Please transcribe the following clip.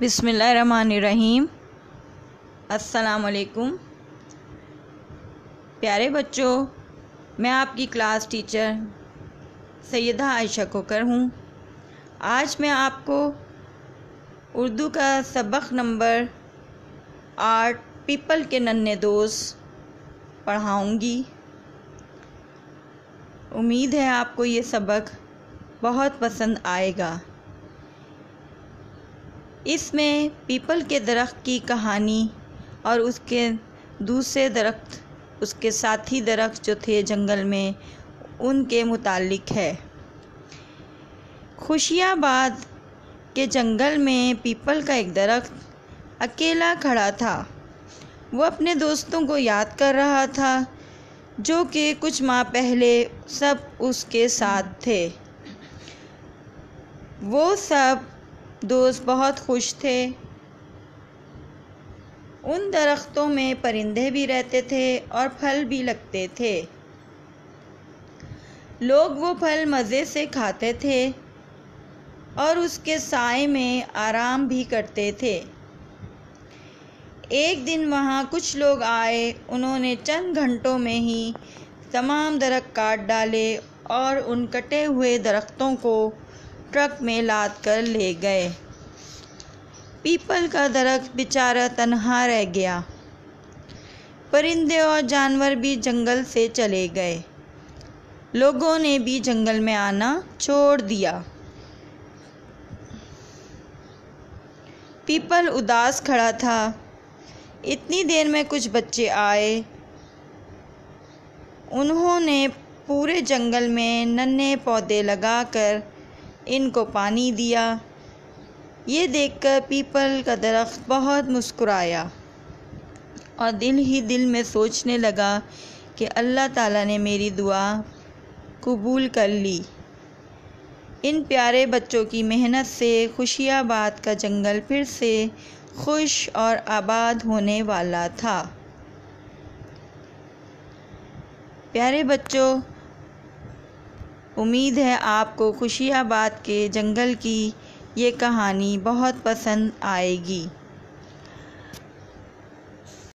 बिसमीम अस्सलामुअलैकुम। प्यारे बच्चों, मैं आपकी क्लास टीचर सैदा आयशा कोकर हूँ। आज मैं आपको उर्दू का सबक नंबर आठ, पीपल के नन्हे दोस्त, पढ़ाऊँगी। उम्मीद है आपको ये सबक बहुत पसंद आएगा। इसमें पीपल के दरख्त की कहानी और उसके दूसरे दरख्त, उसके साथी दरख्त जो थे जंगल में, उनके मुतालिक है। खुशियाबाद के जंगल में पीपल का एक दरख्त अकेला खड़ा था। वो अपने दोस्तों को याद कर रहा था, जो कि कुछ माह पहले सब उसके साथ थे। वो सब दोस्त बहुत खुश थे। उन दरख्तों में परिंदे भी रहते थे और फल भी लगते थे। लोग वो फल मज़े से खाते थे और उसके साय में आराम भी करते थे। एक दिन वहाँ कुछ लोग आए, उन्होंने चंद घंटों में ही तमाम दरख्त काट डाले और उन कटे हुए दरख्तों को ट्रक में लाद कर ले गए। पीपल का दरख्त बेचारा तनहा रह गया। परिंदे और जानवर भी जंगल से चले गए। लोगों ने भी जंगल में आना छोड़ दिया। पीपल उदास खड़ा था। इतनी देर में कुछ बच्चे आए। उन्होंने पूरे जंगल में नन्हे पौधे लगाकर इनको पानी दिया। ये देखकर पीपल का दरख्त बहुत मुस्कुराया और दिल ही दिल में सोचने लगा कि अल्लाह ताला ने मेरी दुआ कबूल कर ली। इन प्यारे बच्चों की मेहनत से, खुशियाबाद का जंगल फिर से खुश और आबाद होने वाला था। प्यारे बच्चों उम्मीद है आपको खुशियाबाद के जंगल की ये कहानी बहुत पसंद आएगी।